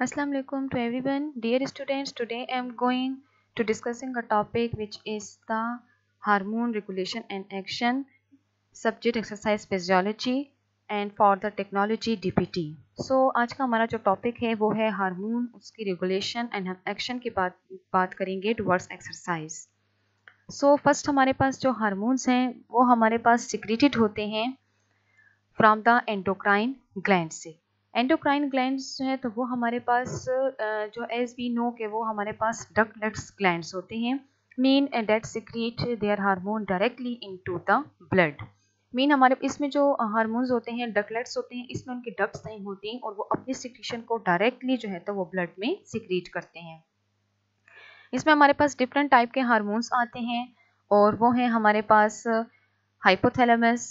Assalamu alaikum to everyone. Dear students, today I am going to discussing a topic which is the hormone regulation and action subject exercise physiology and for the technology DPT. So आज का हमारा जो topic है वो है hormone उसकी regulation and हम action की बात बात करेंगे टुवर्ड्स एक्सरसाइज सो फ़र्स्ट हमारे पास जो हार्मोन्स हैं वो हमारे पास सिक्रेटेड होते हैं फ्रॉम द एंडोक्राइन ग्लैंड से एंडोक्राइन ग्लैंड जो है तो वो हमारे पास जो एज वी नो के वो हमारे पास डकलेट्स ग्लैंड होते हैं। Mean that secrete their hormone directly into the blood mean हमारे, इसमें जो हार्मोन्स होते हैं डकलेट्स होते हैं, इसमें उनकी डक्ट्स नहीं होती और वो अपनी सिक्रीशन को डायरेक्टली जो है तो वो ब्लड में सिक्रीट करते हैं। इसमें हमारे पास डिफरेंट टाइप के हार्मोन्स आते हैं और वो हैं हमारे पास hypothalamus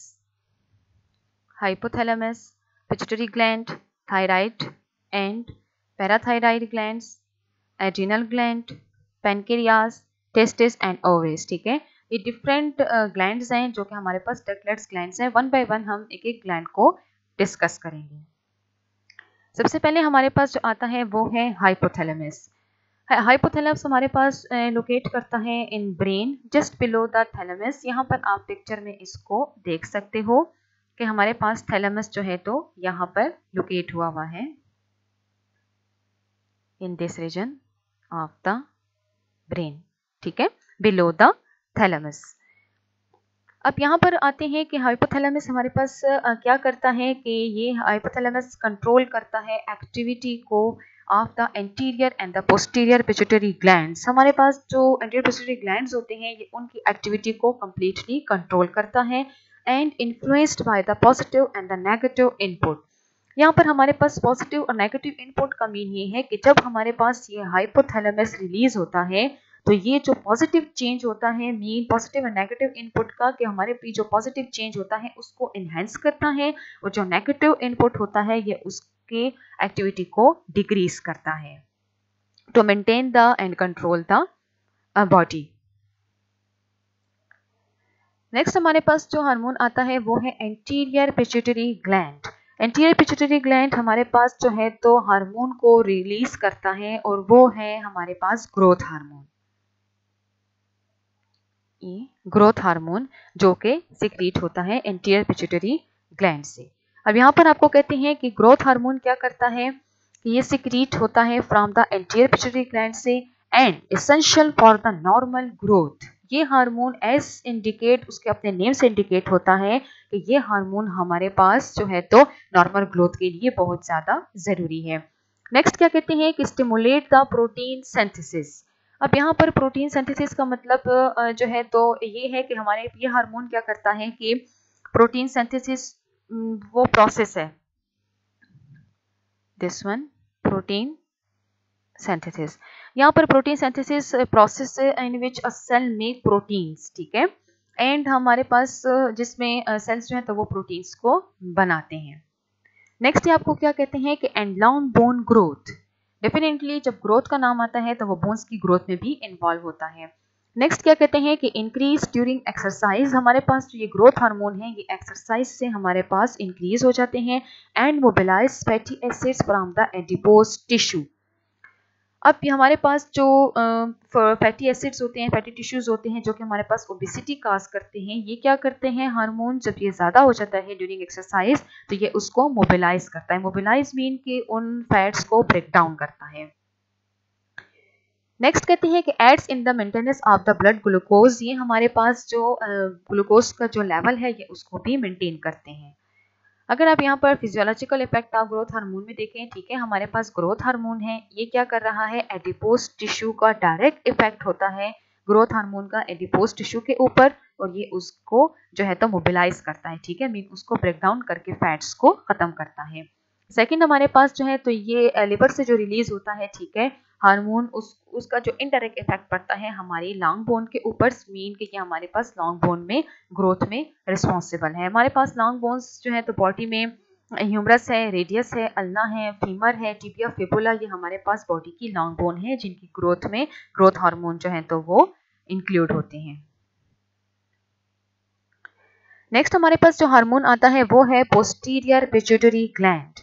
hypothalamus pituitary gland thyroid and parathyroid glands, adrenal gland, pancreas, testes and ovaries ठीक है? ये डिफरेंट ग्लैंड्स हैं जो कि हमारे पास डकलेट्स ग्लैंड्स हैं। वन बाय वन हम एक एक ग्लैंड को डिस्कस करेंगे। सबसे पहले हमारे पास जो आता है वो है हाइपोथैलेमस हाइपोथैलेमस हमारे पास लोकेट uh, करता है in brain just below the thalamus यहाँ पर आप पिक्चर में इसको देख सकते हो। कि हमारे पास थैलेमस जो है तो यहाँ पर लोकेट हुआ हुआ है। In this region of the brain ठीक है? बिलो द थैलेमस अब यहाँ पर आते हैं कि हाइपोथैलेमस हमारे पास क्या करता है कि ये हाइपोथैलेमस कंट्रोल करता है एक्टिविटी को of the anterior and the posterior pituitary glands हमारे पास जो एंटीरियर पिचुटरी ग्लैंड्स होते हैं, ये उनकी एक्टिविटी को कम्प्लीटली कंट्रोल करता है। And influenced by the positive and the negative input यहाँ पर हमारे पास पॉजिटिव और नेगेटिव इनपुट का मीन ये है कि जब हमारे पास ये हाइपोथैलेमस रिलीज़ होता है तो ये जो पॉजिटिव चेंज होता है मीन पॉजिटिव और नेगेटिव इनपुट का, कि हमारे भी जो पॉजिटिव चेंज होता है, उसको इन्हेंस करता है, और जो नेगेटिव इनपुट होता है, ये उसके एक्टिविटी को डिक्रीज करता है। To maintain the and control the body next हमारे पास जो हार्मोन आता है, वो है anterior pituitary gland anterior pituitary gland हमारे पास जो है तो हार्मोन को रिलीज़ करता है और वो है हमारे पास ग्रोथ हार्मोन ये ग्रोथ हार्मोन जो कि सिक्रीट होता है एंटीरियर पिचुटरी ग्लैंड से. अब यहाँ पर आपको कहते हैं कि ग्रोथ हार्मोन क्या करता है? कि ये सिक्रीट होता है from the anterior pituitary gland से and essential for the normal growth ये हार्मोन एस इंडिकेट, उसके अपने नेम से इंडिकेट होता है कि ये हार्मोन हमारे पास जो है तो नॉर्मल ग्रोथ के लिए बहुत ज़्यादा ज़रूरी है। नेक्स्ट क्या कहते हैं कि स्टिमुलेट द प्रोटीन सेंथिसिस अब यहाँ पर प्रोटीन सेंथिसिस का मतलब जो है तो ये है कि हमारे, ये हार्मोन क्या करता है कि प्रोटीन सेंथिसिस वो प्रोसेस है। दिस वन प्रोटीन सेंथिसिस यहाँ पर protein synthesis process in which a cell make proteins ठीक है? एंड हमारे पास uh, जिसमें सेल्स uh, जो है तो वो प्रोटीन्स को बनाते हैं। नेक्स्ट ये आपको क्या कहते हैं कि and long bone growth definitely जब ग्रोथ का नाम आता है तो वो बोन्स की ग्रोथ में भी इन्वॉल्व होता है। नेक्स्ट क्या कहते हैं कि इंक्रीज ड्यूरिंग एक्सरसाइज हमारे पास जो ये ग्रोथ हार्मोन है ये एक्सरसाइज से हमारे पास इंक्रीज हो जाते हैं। And mobilize fatty acids from the adipose tissue अब हमारे पास जो फैटी एसिड्स होते हैं फैटी टिश्यूज होते हैं, जो कि हमारे पास ओबिसिटी काज करते हैं, ये क्या करते हैं हार्मोन जब ये ज़्यादा हो जाता है ड्यूरिंग एक्सरसाइज तो ये उसको मोबिलाइज करता है। मोबिलाइज मीन के उन फैट्स को ब्रेक डाउन करता है। नेक्स्ट कहते हैं कि aids in the maintenance of the blood glucose ये हमारे पास जो ग्लूकोज का जो लेवल है, ये उसको भी मेंटेन करते हैं। अगर आप यहाँ पर फिजियोलॉजिकल इफ़ेक्ट आप ग्रोथ हार्मोन में देखें, ठीक है, हमारे पास ग्रोथ हार्मोन है, ये क्या कर रहा है एडिपोज टिश्यू का डायरेक्ट इफ़ेक्ट होता है ग्रोथ हार्मोन का एडिपोज टिश्यू के ऊपर, और ये उसको जो है तो मोबिलाइज करता है, ठीक है मीन उसको ब्रेक डाउन करके फैट्स को खत्म करता है। सेकेंड हमारे पास जो है तो ये लिवर से जो रिलीज़ होता है, ठीक है हार्मोन उस, उसका जो इनडायरेक्ट इफ़ेक्ट पड़ता है हमारी लॉन्ग बोन के ऊपर मीन के हमारे पास लॉन्ग बोन में ग्रोथ में रिस्पॉन्सिबल है। हमारे पास लॉन्ग बोन्स जो है तो बॉडी में ह्यूमरस है रेडियस है अल्ना है फीमर है टिबिया फिबुला ये हमारे पास बॉडी की लॉन्ग बोन है, जिनकी ग्रोथ में ग्रोथ हार्मोन जो है तो वो इंक्लूड होते हैं। नेक्स्ट हमारे पास जो हार्मोन आता है वो है posterior pituitary gland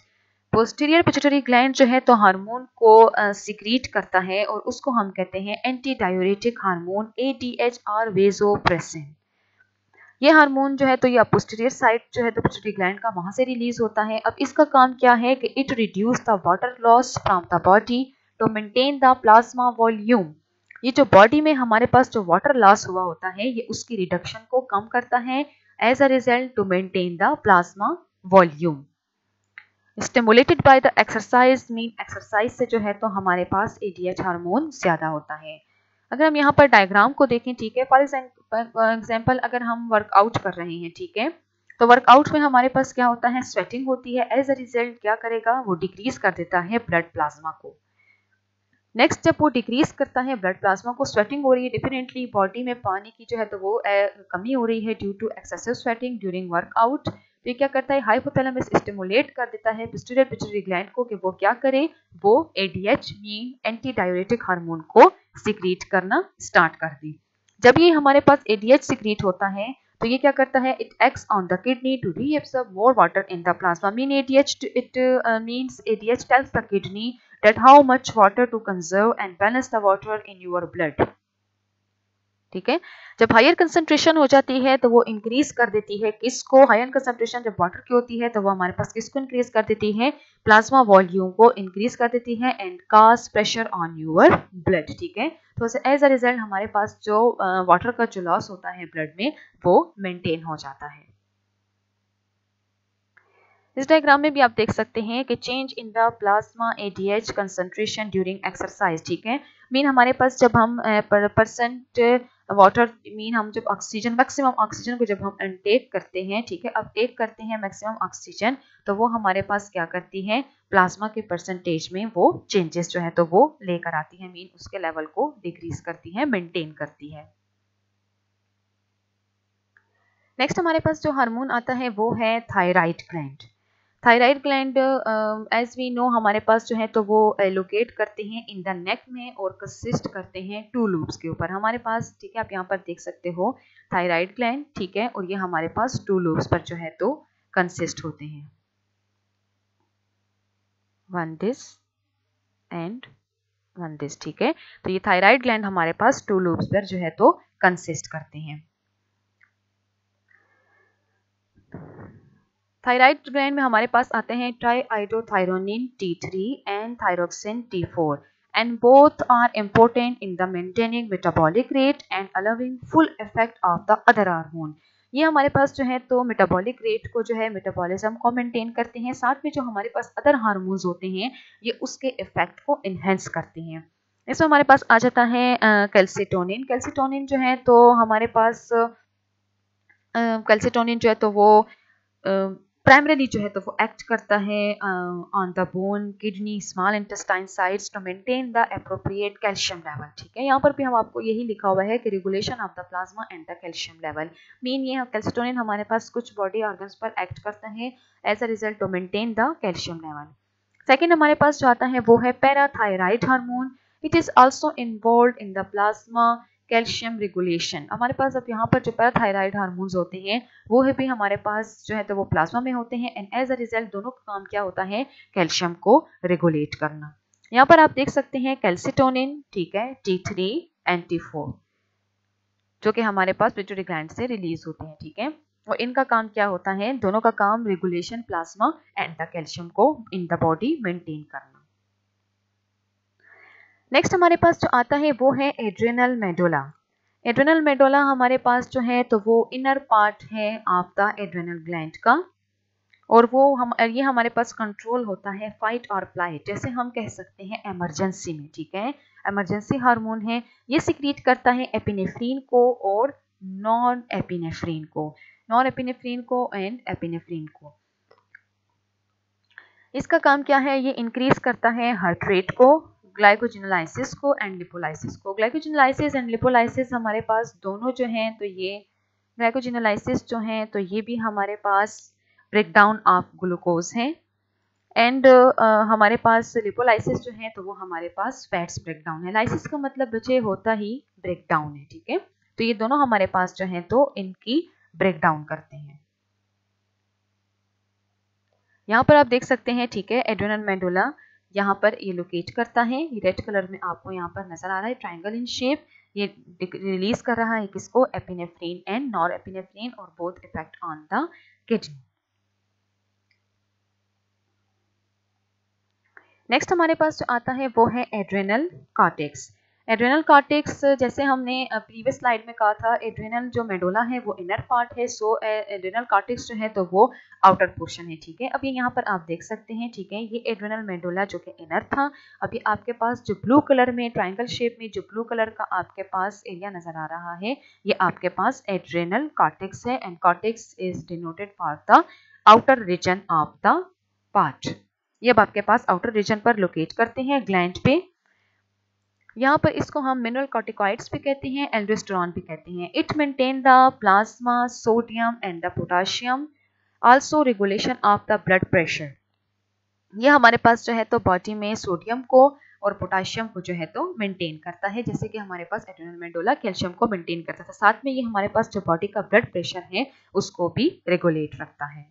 posterior pituitary gland जो है तो हार्मोन को सिक्रीट करता है और उसको हम कहते हैं anti diuretic hormone A D H or vasopressin ये हार्मोन जो है तो ये पोस्टीरियर साइड जो है तो पिट्यूटरी ग्लैंड का वहाँ से रिलीज़ होता है। अब इसका काम क्या है कि it reduce the water loss from the body to maintain the plasma volume ये जो बॉडी में हमारे पास जो वाटर लॉस हुआ होता है, ये उसकी रिडक्शन को कम करता है as a result to maintain the plasma volume stimulated by the exercise mean exercise से जो है तो हमारे पास एडीएच हार्मोन ज़्यादा होता है। अगर हम यहाँ पर डायग्राम को देखें, ठीक है? फॉर एग्ज़ाम्पल अगर हम वर्कआउट कर रहे हैं, ठीक है? तो वर्कआउट में हमारे पास क्या होता है? स्वेटिंग होती है। एज अ रिज़ल्ट क्या करेगा? वो डिक्रीज कर देता है ब्लड प्लाज्मा को। नेक्स्ट जब वो डिक्रीज करता है ब्लड प्लाज्मा को स्वेटिंग हो रही है डेफिनेटली बॉडी में पानी की जो है तो वो कमी हो रही है due to excessive sweating during workout तो ये क्या करता है? हाइपोथैलेमस स्टिमुलेट कर देता है पिस्टोरियल पिट्यूटरी ग्लैंड को कि वो क्या करे? वो ADH mean anti diuretic hormone को सिक्रीट करना स्टार्ट कर दी। जब ये हमारे पास एडीएच सिक्रीट होता है तो ये क्या करता है? It acts on the kidney to reabsorb more water in the plasma mean ADH it means ADH tells the kidney that how much water to conserve and balance the water in your blood ठीक है? जब higher concentration हो जाती है तो वो increase कर देती है किसको? हायर कंसंट्रेशन जब वाटर की होती है तो वो हमारे पास किसको इंक्रीज कर देती है? प्लाज्मा वॉल्यूम को इंक्रीज कर देती है and cause pressure on your blood ठीक है? तो एज अ रिज़ल्ट हमारे पास जो वाटर का जो लॉस होता है ब्लड में, वो मेंटेन हो जाता है। इस डायग्राम में भी आप देख सकते हैं कि change in the plasma ADH concentration during exercise ठीक है? मीन हमारे पास जब हम परसेंट वाटर मीन हम जब ऑक्सीजन मैक्सिमम ऑक्सीजन को जब हम अनटेक करते हैं, ठीक है? अब टेक करते हैं मैक्सिमम ऑक्सीजन तो वो हमारे पास क्या करती है? प्लाज्मा के परसेंटेज में वो चेंजेस जो है तो वो लेकर आती है मीन उसके लेवल को डिक्रीज करती है मेंटेन करती है। नेक्स्ट हमारे पास जो हार्मोन आता है, वो है thyroid gland thyroid gland as we know हमारे पास जो है तो वो एलोकेट करते हैं इन द नेक में और कंसिस्ट करते हैं टू लूप्स के ऊपर। हमारे पास, ठीक है, आप यहाँ पर देख सकते हो, थायराइड ग्लैंड, ठीक है, और ये हमारे पास टू लूप्स पर जो है तो कंसिस्ट होते हैं। One this and one this ठीक है? तो ये थायराइड ग्लैंड हमारे पास टू लूप्स पर जो है तो कंसिस्ट करते हैं। थायराइड ग्लैंड में हमारे पास आते हैं triiodothyronine T3 and thyroxine T4 and both are important in the maintaining metabolic rate and allowing full effect of the other hormone. ये हमारे पास जो है तो मेटाबॉलिक रेट को जो है मेटाबॉलिज्म को मेंटेन करते हैं। साथ में जो हमारे पास अदर हार्मोन्स होते हैं, ये उसके इफ़ेक्ट को इन्हेंस करते हैं। इसमें हमारे पास आ जाता है कैल्सिटोनिन कैल्सिटोनिन जो है तो हमारे पास कैल्सिटोनिन जो है तो वो प्राइमरीली जो है तो वो एक्ट करता है on the bone kidney small intestine sides to maintain the appropriate calcium level ठीक है? यहाँ पर भी हम आपको यही लिखा हुआ है कि regulation of the plasma and the calcium level mean ये कैल्सिटोनिन हमारे पास कुछ बॉडी ऑर्गन्स पर एक्ट करता है as a result to maintain the calcium level second हमारे पास जो आता है, वो है parathyroid hormone it is also involve in the plasma calcium regulation. हमारे पास अब यहाँ पर जो पैराथायराइड हार्मोन्स होते हैं, वो है भी हमारे पास जो है तो वो प्लाज्मा में होते हैं एंड एज अ रिज़ल्ट दोनों का काम क्या होता है? कैल्शियम को रेगुलेट करना। यहाँ पर आप देख सकते हैं कैल्सिटोनिन, ठीक है T three and T four जो कि हमारे पास पिट्यूटरी ग्लैंड से रिलीज़ होते हैं, ठीक है? और इनका काम क्या होता है? दोनों का काम regulation plasma and the calcium को इन द बॉडी मेंटेन करना। नेक्स्ट हमारे पास जो आता है वो है एड्रेनल मेडोला एड्रेनल मेडोला हमारे पास जो है तो वो इनर पार्ट है द एड्रेनल ग्लैंड का और वो हम, ये हमारे पास कंट्रोल होता है फाइट और फ़्लाइट जैसे हम कह सकते हैं इमरजेंसी में, ठीक है? एमरजेंसी हार्मोन है, ये सिक्रीट करता है एपिनेफ्रीन को और नॉन एपिनेफ्रीन को नॉन एपिनेफ्रीन को एंड एपिनेफ्रीन को. इसका काम क्या है? ये इंक्रीज करता है हार्ट रेट को ग्लाइकोजिनोलाइसिस को एंड लिपोलाइसिस को। ग्लाइकोजिनोलाइसिस एंड लिपोलाइसिस हमारे पास दोनों जो हैं तो ये ग्लाइकोजिनोलाइसिस जो हैं तो ये भी हमारे पास ब्रेकडाउन ऑफ़ ग्लूकोज हैं। एंड uh, हमारे पास लिपोलाइसिस जो है तो वो हमारे पास फैट्स ब्रेकडाउन है। लाइसिस का मतलब बचे होता ही ब्रेकडाउन है ठीक है? तो ये दोनों हमारे पास जो है तो इनकी ब्रेकडाउन करते हैं। यहाँ पर आप देख सकते हैं ठीक है? एड्रेनल मेडुला यहाँ पर ये लोकेट करता है। रेड कलर में आपको यहाँ पर नज़र आ रहा है ट्राइंगल इन शेप ये रिलीज़ कर रहा है किसको? एपिनेफ्रीन एंड नॉर एपिनेफ्रीन और both effect on the kidney next हमारे पास जो आता है वो है एड्रेनल कॉर्टेक्स एड्रेनल कार्टेक्स जैसे हमने प्रीवियस स्लाइड में कहा था एड्रेनल जो मेडोला है, वो इनर पार्ट है सो एड्रेनल कार्टेक्स जो है तो वो आउटर पोर्शन है, ठीक है? अब ये यहाँ पर आप देख सकते हैं, ठीक है? ये एड्रेनल मेडोला जो कि इनर था, अभी आपके पास जो ब्लू कलर में ट्राइंगल शेप में जो ब्लू कलर का आपके पास एरिया नज़र आ रहा है, ये आपके पास एड्रेनल कार्टेक्स है and cortex is denoted for the outer region of the part ये अब आपके पास आउटर रीजन पर लोकेट करते हैं ग्लैंड पे यहाँ पर इसको हम मिनरल कॉटिकॉइड्स भी कहते हैं एल्डोस्टेरॉन भी कहते हैं। It maintain the plasma sodium and the potassium also regulation of the blood pressure ये हमारे पास जो है तो बॉडी में सोडियम को और पोटाशियम को जो है तो मेंटेन करता है, जैसे कि हमारे पास एड्रेनल मेंडोला कैल्शियम को मेंटेन करता था। साथ में ये हमारे पास जो बॉडी का ब्लड प्रेशर है, उसको भी रेगुलेट रखता है।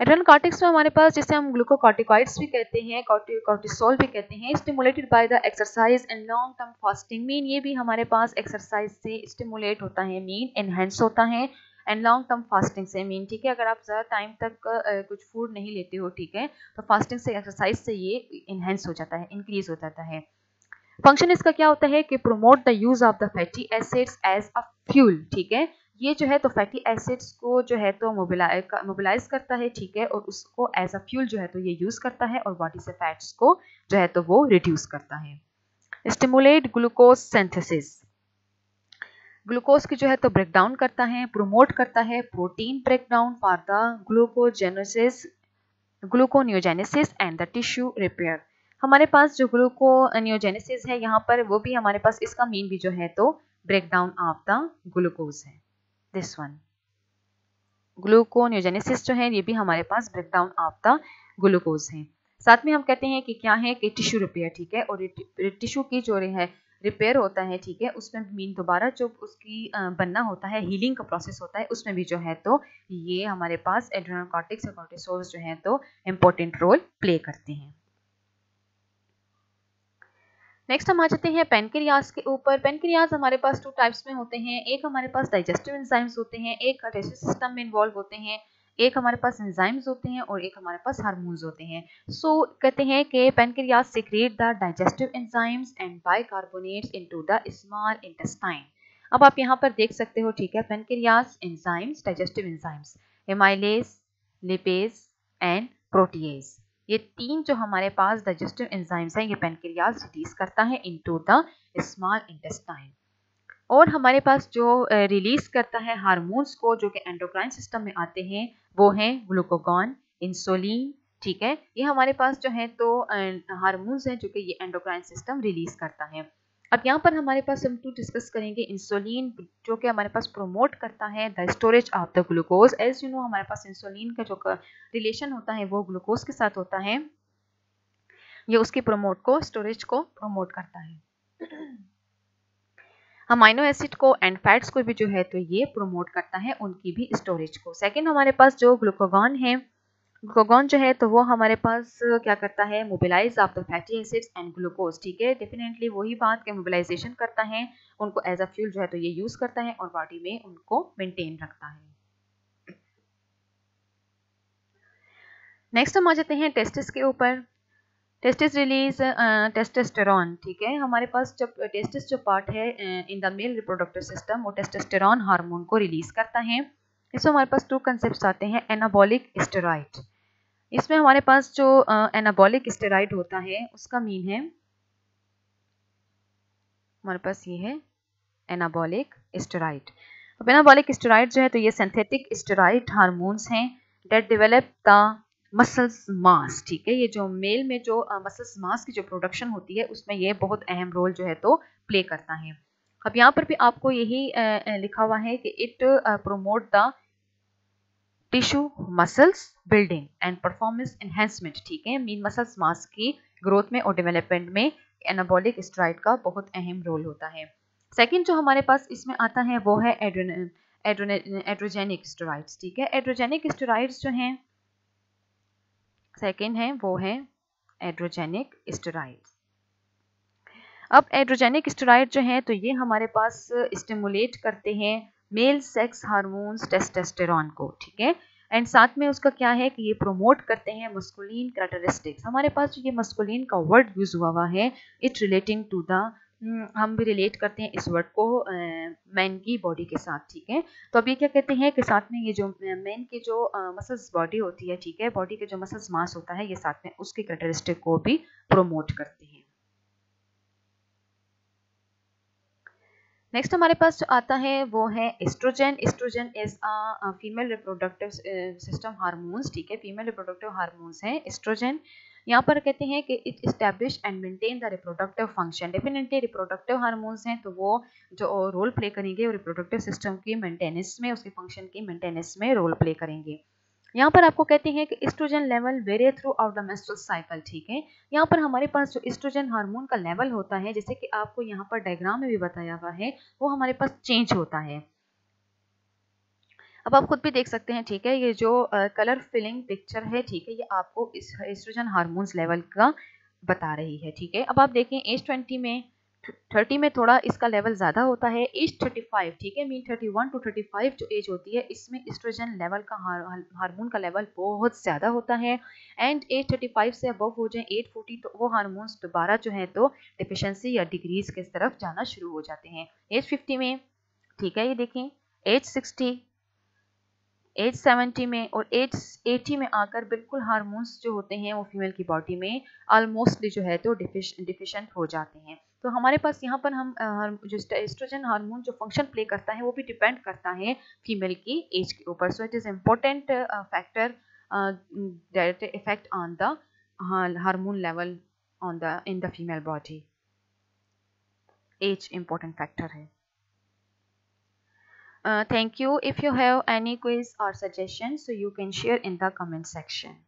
एड्रेनल कॉर्टेक्स में हमारे पास जिसे हम ग्लूकोकॉर्टिकॉइड्स भी कहते हैं कॉर्टिसोल भी कहते हैं stimulated by the exercise and long term fasting mean ये भी हमारे पास एक्सरसाइज से स्टिमुलेट होता है मीन एनहेंस होता है एंड लॉन्ग टर्म फास्टिंग से मीन ठीक है, अगर आप ज़्यादा टाइम तक कुछ फ़ूड नहीं लेते हो, ठीक है तो फास्टिंग से एक्सरसाइज से ये इनहेंस हो जाता है इंक्रीज हो जाता है। फ़ंक्शन इसका क्या होता है कि promote the use of the fatty acids as a fuel ठीक है ये जो है तो फैटी एसिड्स को जो है तो मोबिलाइज करता है, ठीक है, और उसको एज अ फ्यूल जो है तो ये यूज़ करता है और बॉडी से फैट्स को जो है तो वो रिड्यूस करता है। स्टिमुलेट ग्लूकोज सिंथेसिस ग्लूकोज की जो है तो ब्रेकडाउन करता है प्रोमोट करता है protein breakdown for the glucogenesis gluconeogenesis and the tissue repair हमारे पास जो ग्लूकोनियोजेनेसिस है, यहाँ पर वो भी हमारे पास, इसका मेन भी जो है तो ब्रेकडाउन ऑफ़ द ग्लूकोज है। दिस वन ग्लूकोनियोजेनेसिस जो है, ये भी हमारे पास ब्रेकडाउन ऑफ़ द ग्लूकोज है। साथ में हम कहते हैं कि क्या है कि टिश्यू रिपेयर ठीक है? और टिश्यू की जो है रिपेयर होता है, ठीक है? उसमें मीन दोबारा जो उसकी बनना होता है हीलिंग का प्रोसेस होता है, उसमें भी जो है तो ये हमारे पास एड्रोनोकॉर्टिक्स और कॉर्टिसोल्स जो है तो इम्पोर्टेंट रोल प्ले करते हैं। नेक्स्ट हम आ जाते हैं पेनक्रियाज के ऊपर। पेनक्रियाज हमारे पास टू टाइप्स में होते हैं। एक हमारे पास डाइजेस्टिव एंजाइम्स होते हैं एक डाइजेस्टिव सिस्टम में इन्वॉल्व होते हैं एक हमारे पास एंजाइम्स होते हैं और एक हमारे पास हार्मोन्स होते हैं। सो so, कहते हैं कि pancreas secrete the digestive enzymes and bicarbonates into the small intestine अब आप यहाँ पर देख सकते हो ठीक है pancreas enzymes digestive enzymes amylase lipase and protease ये तीन जो हमारे पास डाइजेस्टिव एंजाइम्स हैं, ये पेनक्रियाज रिलीज़ करता है इनटू द स्मॉल इंटेस्टाइन और हमारे पास जो रिलीज़ करता है हार्मोन्स को, जो कि एंडोक्राइन सिस्टम में आते हैं, वो हैं ग्लूकोगॉन इंसुलिन ठीक है? ये हमारे पास जो है तो हार्मोन्स हैं जो कि ये एंडोक्राइन सिस्टम रिलीज़ करता है। अब यहाँ पर हमारे पास हम टू डिस्कस करेंगे इंसुलिन जो कि हमारे पास प्रोमोट करता है the storage of the glucose as you know हमारे पास इंसुलिन का जो रिलेशन होता है, वो ग्लूकोज के साथ होता है। ये उसकी प्रोमोट को स्टोरेज को प्रोमोट करता है। अमाइनो एसिड को एंड फैट्स को भी जो है तो ये प्रोमोट करता है, उनकी भी स्टोरेज को। सेकेंड हमारे पास जो ग्लूकोगॉन है ग्लूकोगॉन जो है तो वो हमारे पास, क्या करता है? Mobilize the fatty acids and glucose ठीक है? डेफिनेटली वही बात के मोबिलाइजेशन करता है, उनको एज अ फ्यूल जो है तो ये यूज़ करता है और बॉडी में उनको मेंटेन रखता है। नेक्स्ट हम आ जाते हैं टेस्टिस के ऊपर। टेस्टिस रिलीज़ टेस्टेस्टेरॉन ठीक है? हमारे पास जब टेस्टिस जो पार्ट है in the male reproductive system वो टेस्टेस्टेरॉन हार्मोन को रिलीज़ करता है। इसमें हमारे पास टू कंसेप्ट आते हैं एनाबॉलिक स्टेरॉइड इसमें हमारे पास जो एनाबॉलिक स्टेरॉइड होता है, उसका मीन है, हमारे पास ये है एनाबॉलिक स्टेरॉइड अब एनाबॉलिक स्टेरॉइड जो है तो ये सिंथेटिक स्टेरॉइड हार्मोन्स हैं that develop the muscles mass ठीक है? ये जो मेल में जो मसल्स मास की जो प्रोडक्शन होती है, उसमें ये बहुत अहम रोल जो है तो प्ले करता है। अब यहाँ पर भी आपको यही लिखा हुआ है कि it promote the tissue muscles building and performance enhancement ठीक है? मीन मसल्स मास की ग्रोथ में और डेवलपमेंट में एनाबॉलिक स्ट्राइड का बहुत अहम रोल होता है। सेकंड जो हमारे पास इसमें आता है वो है एड्रोजेनिक स्टेरॉइड्स ठीक है? एड्रोजेनिक स्टेरॉइड्स जो हैं सेकेंड है, वो है एड्रोजेनिक स्टेरॉइड्स अब एड्रोजेनिक स्टेरॉइड जो हैं तो ये हमारे पास स्टिमुलेट करते हैं मेल सेक्स हार्मोन्स टेस्टेस्टेरॉन को, ठीक है? एंड साथ में उसका क्या है कि ये प्रोमोट करते हैं मस्कुलिन कैरेक्टरिस्टिक्स हमारे पास जो ये मस्कुलिन का वर्ड यूज़ हुआ हुआ है इट रिलेटिंग टू द हम भी रिलेट करते हैं इस वर्ड को मैन की बॉडी के साथ, ठीक है? तो अब ये क्या कहते हैं कि साथ में ये जो मैन की जो मसल्स बॉडी होती है, ठीक है? बॉडी के जो मसल्स मास होता है, ये साथ में उसके कैरेक्टरिस्टिक को भी प्रोमोट करते हैं। नेक्स्ट हमारे पास जो आता है, वो है estrogen estrogen is a female reproductive system hormones ठीक है? फीमेल रिप्रोडक्टिव हार्मोन्स हैं एस्ट्रोजन यहाँ पर कहते हैं कि it establish and maintain the reproductive function definitely reproductive hormones हैं तो वो जो रोल प्ले करेंगे रिप्रोडक्टिव सिस्टम की मेंटेनेंस में, उसके फ़ंक्शन की मेंटेनेंस में रोल प्ले करेंगे। यहाँ पर आपको कहते हैं कि estrogen level vary throughout the menstrual cycle ठीक है? यहाँ पर हमारे पास जो एस्ट्रोजन हार्मोन का लेवल होता है, जैसे कि आपको यहाँ पर डायग्राम में भी बताया हुआ है, वो हमारे पास चेंज होता है। अब आप खुद भी देख सकते हैं, ठीक है? ये जो कलर फिलिंग पिक्चर है, ठीक है? ये आपको इस एस्ट्रोजन हार्मोन्स लेवल का बता रही है, ठीक है? अब आप देखें एज ट्वेंटी में थर्टी में थोड़ा इसका लेवल ज़्यादा होता है एज थर्टी फाइव ठीक है? Mean thirty one two thirty five जो एज होती है, इसमें एस्ट्रोजन लेवल का हार्मोन का लेवल बहुत ज़्यादा होता है। एंड एज थर्टी फाइव से अबव हो जाए एट फोर्टी तो वो हार्मोन्स दोबारा जो है तो डिफिशेंसी या डिग्रीज के तरफ़ जाना शुरू हो जाते हैं। एज फिफ्टी में, ठीक है, ये देखें। एज सिक्सटी एज सेवेंटी में और एज एटी में आकर बिल्कुल हार्मोन्स जो होते हैं, वो फीमेल की बॉडी में ऑलमोस्टली जो है तो डिफिशेंट हो जाते हैं। तो हमारे पास यहाँ पर हम जो एस्ट्रोजन हार्मोन जो फ़ंक्शन प्ले करता है वो भी डिपेंड करता है फीमेल की एज के ऊपर so it is important factor direct effect on the hormone level on the in the female body as important factor है Uh, thank you. If you have any or suggestions, so you can share in the comment section.